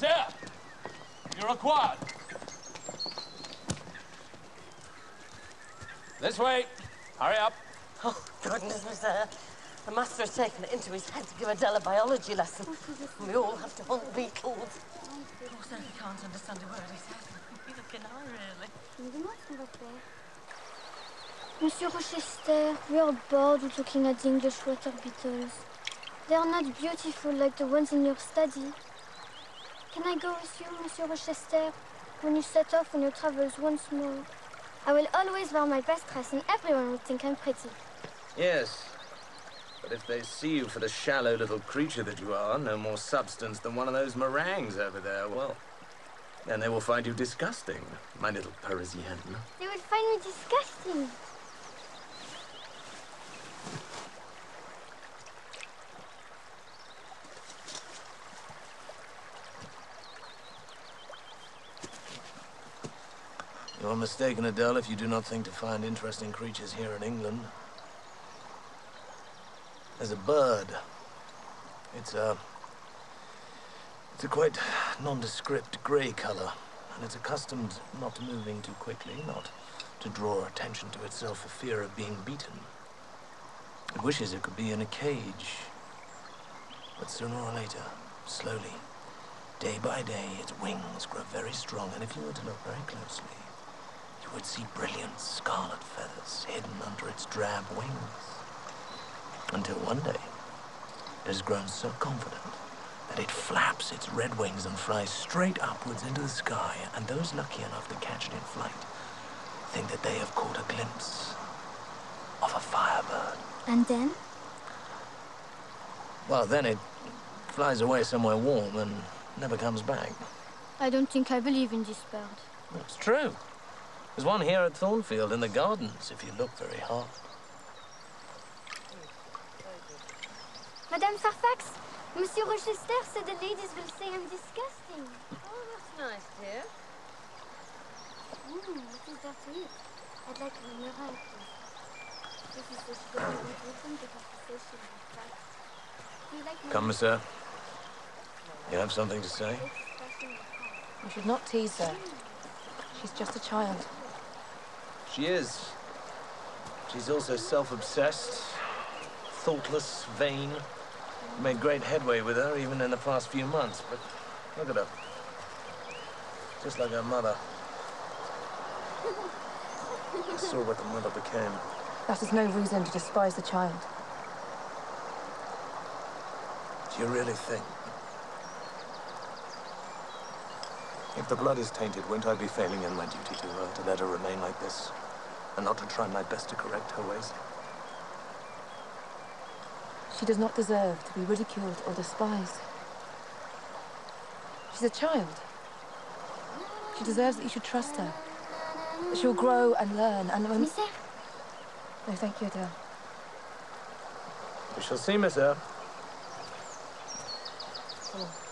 Monsieur, you're required. This way. Hurry up. Oh, goodness, monsieur. The master has taken it into his head to give Adele a biology lesson. We all have to hunt beetles. Also, he can't understand a word he says. Neither can I, really. Me demande ce qu'on va faire. Monsieur Rochester, we are bored with looking at the English water beetles. They are not beautiful like the ones in your study. Can I go with you, Monsieur Rochester, when you set off on your travels once more? I will always wear my best dress and everyone will think I'm pretty. Yes. But if they see you for the shallow little creature that you are, no more substance than one of those meringues over there, well, then they will find you disgusting, my little Parisienne. They will find me disgusting. You are mistaken, Adele, if you do not think to find interesting creatures here in England. There's a bird. It's a... It's a quite nondescript grey colour, and it's accustomed not to moving too quickly, not to draw attention to itself for fear of being beaten. It wishes it could be in a cage. But sooner or later, slowly, day by day, its wings grow very strong, and if you were to look very closely, would see brilliant scarlet feathers hidden under its drab wings. Until one day, it has grown so confident that it flaps its red wings and flies straight upwards into the sky, and those lucky enough to catch it in flight think that they have caught a glimpse of a firebird. And then? Well, then it flies away somewhere warm and never comes back. I don't think I believe in this bird. It's true. There's one here at Thornfield in the gardens, if you look very hard. Madame Fairfax, Monsieur Rochester said the ladies will say I'm disgusting. Oh, that's nice, dear. Hmm, what is that to eat? I'd like a meringue, please. This is the sugar and gluten the conversation with you like Come, monsieur. You have something to say? You should not tease her. She's just a child. She is. She's also self-obsessed, thoughtless, vain. Made great headway with her even in the past few months, but look at her. Just like her mother. I saw what the mother became. That is no reason to despise the child. Do you really think? If the blood is tainted, won't I be failing in my duty to her, to let her remain like this, and not to try my best to correct her ways? She does not deserve to be ridiculed or despised. She's a child. She deserves that you should trust her. That she'll grow and learn and... Um... Monsieur? No, thank you, Adele. We shall see, monsieur. Oh.